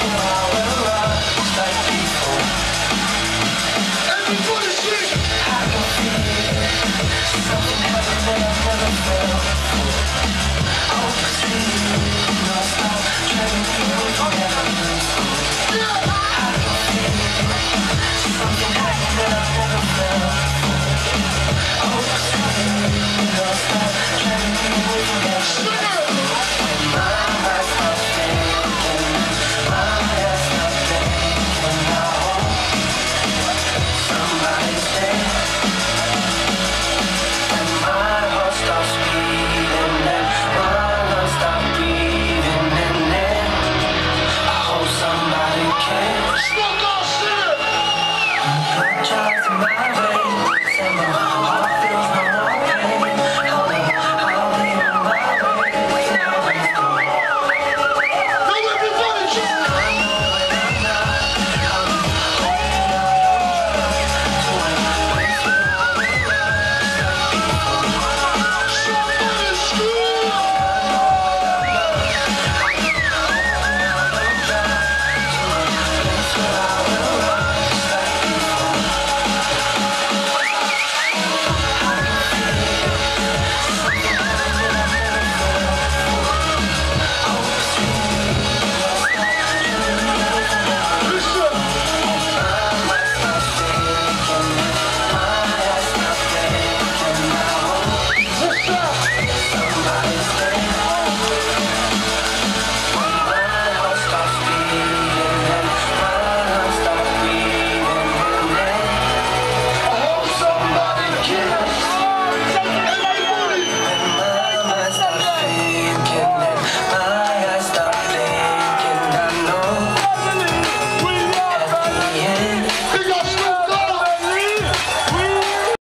International.